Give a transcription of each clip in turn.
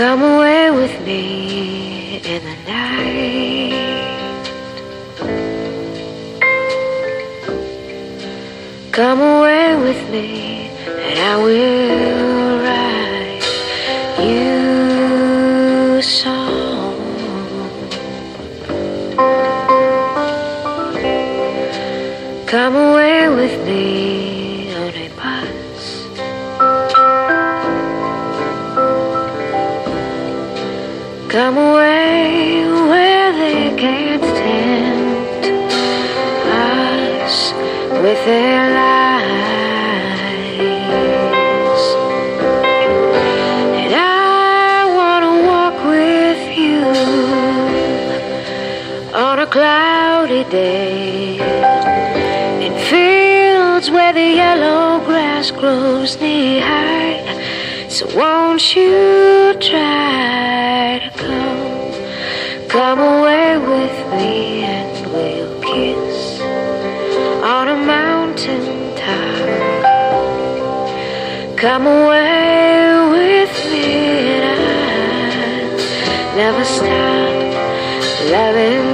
Come away with me in the night. Come away with me, and I will. Come away with me on a bus. Come away where they can't tempt us with their lies. And I want to walk with you on a cloudy day where the yellow grass grows knee high. So won't you try to come, come away with me and we'll kiss on a mountain top. Come away with me and I'll never stop loving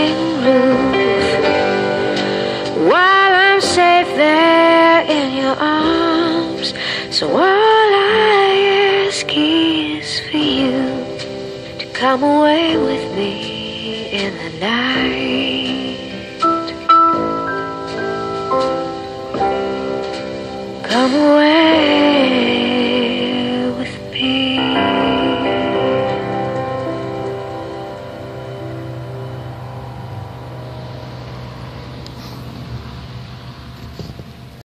tin roof while I'm safe there in your arms. So all I ask is for you to come away with me in the night. Come away